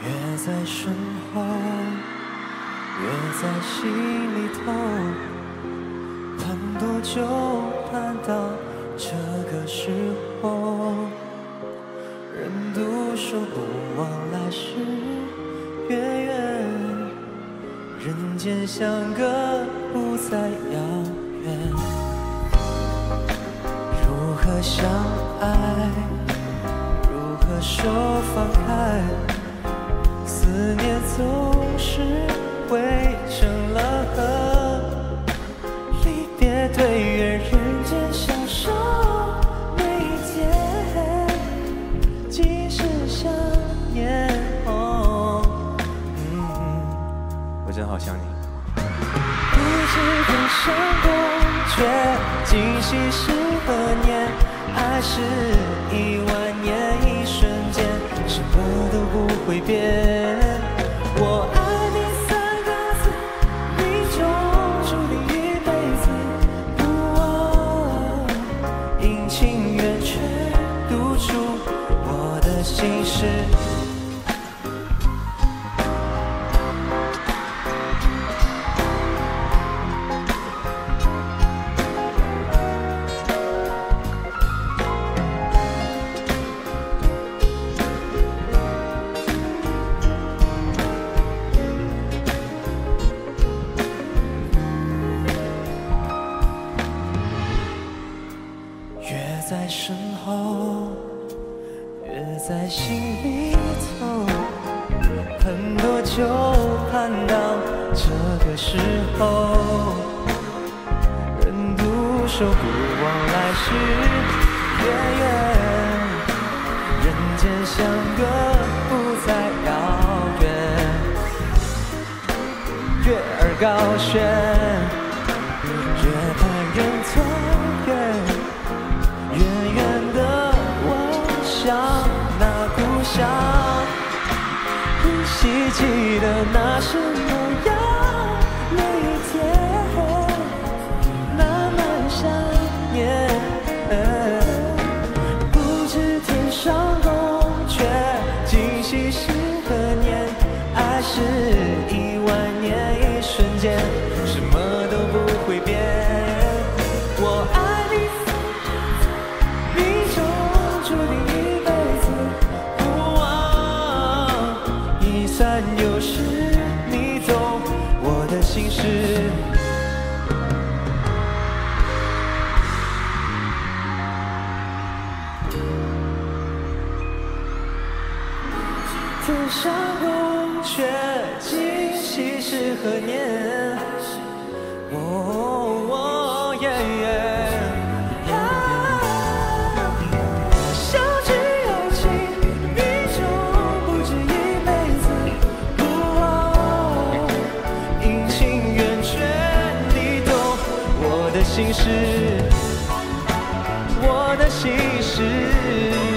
越在身后，越在心里头，盼多久，盼到这个时候。人独守不忘来世月圆，人间相隔不再遥远。相爱？如何说放开？思念总是汇成了河，离别对月，人间消瘦每一天，即是想念。哦，嗯，我真好想你。不知天上宫阙，今夕是何年？爱是一万年，一瞬间，什么都不会变。我爱你三个字，命中注定一辈子。不忘阴晴圆缺，读出我的心事。在身后，越在心里头，盼多久，盼到这个时候。人独守不忘来时月圆，人间相隔不再遥远。月儿高悬，越盼人依稀记得那是模样。每一天慢慢想念，不知天上宫阙，今夕是何年？爱是一万年，一瞬间，什么都不会变。我爱一三有时，你懂我的心事。天上宫阙，今夕是何年？哦心事我的心事。